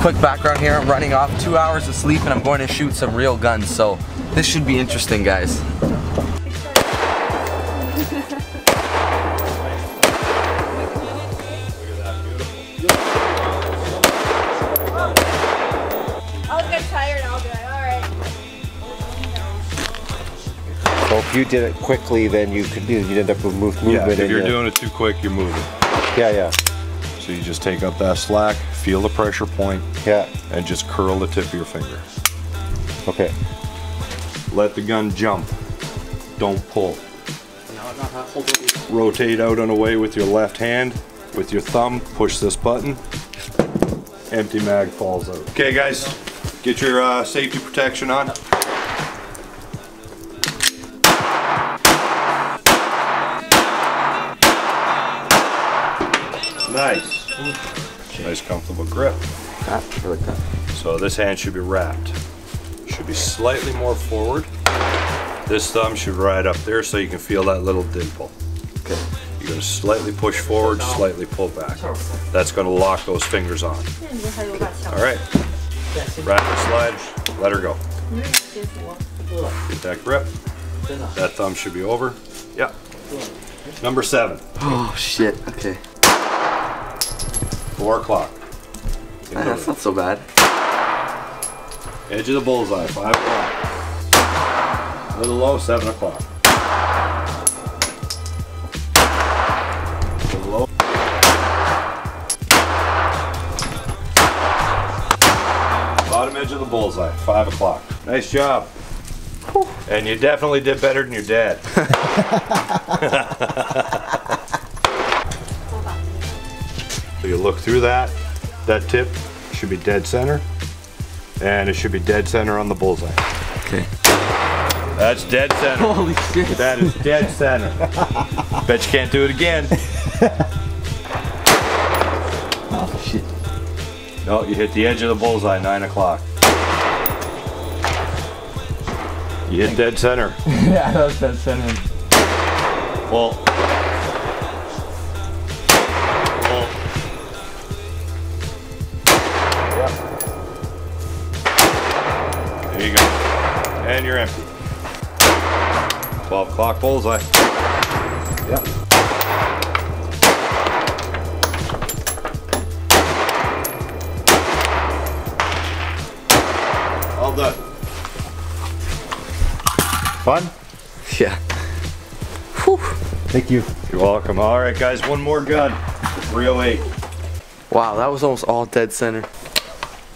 quick background here. I'm running off two hours of sleep and I'm going to shoot some real guns. So this should be interesting, guys. I'll get tired, I'll be like, alright. So if you did it quickly, then you could do you'd end up with move, movement. Yeah, if in you're doing it too quick, you're moving. Yeah, yeah, So you just take up that slack, feel the pressure point, yeah. and just curl the tip of your finger. Okay. Let the gun jump. Don't pull. Rotate out and away with your left hand. With your thumb, push this button. Empty mag falls out. Okay, guys, get your uh, safety protection on. Nice. Nice comfortable grip. Really good. So this hand should be wrapped. Should be slightly more forward. This thumb should ride up there so you can feel that little dimple. Okay. You're gonna slightly push forward, slightly pull back. That's gonna lock those fingers on. All right. Wrap and slide, let her go. Get that grip. That thumb should be over. Yeah. Number seven, Oh shit. Okay. Four o'clock. Ah, that's not so bad. Edge of the bullseye, five o'clock. A little low, seven o'clock. A low. Bottom edge of the bullseye, five o'clock. Nice job. And you definitely did better than your dad. look through that, that tip should be dead center, and it should be dead center on the bullseye. Okay. That's dead center. Holy shit. That is dead center. Bet you can't do it again. Oh shit. No, you hit the edge of the bullseye, nine o'clock. You hit dead center. yeah, that was dead center. Well. Well. There you go. And you're empty. 12 o'clock bullseye. Yep. All done. Fun? Yeah. Whew. Thank you. You're welcome. All right, guys, one more gun. 308. Wow, that was almost all dead center.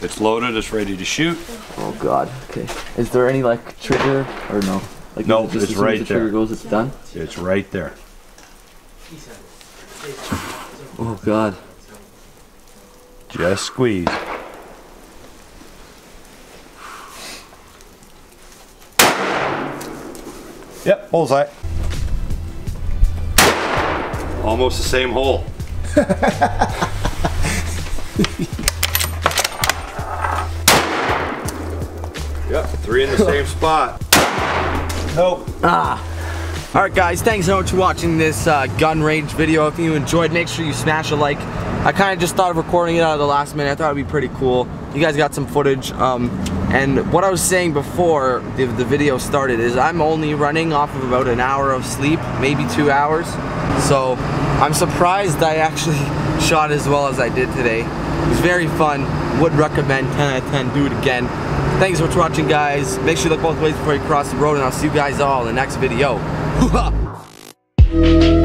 It's loaded, it's ready to shoot. Oh god. Okay. Is there any like trigger or no? Like No, just it's as soon as right the trigger there. goes, it's done. It's right there. Oh god. Just squeeze. Yep, bullseye. Almost the same hole. yep, three in the same spot. Nope. Ah. Alright guys, thanks so much for watching this uh, gun range video. If you enjoyed, make sure you smash a like. I kind of just thought of recording it out of the last minute. I thought it'd be pretty cool. You guys got some footage. Um, and what I was saying before the, the video started is I'm only running off of about an hour of sleep, maybe two hours. So I'm surprised I actually shot as well as I did today. It was very fun. Would recommend 10 out of 10. Do it again. Thanks for watching, guys. Make sure you look both ways before you cross the road, and I'll see you guys all in the next video.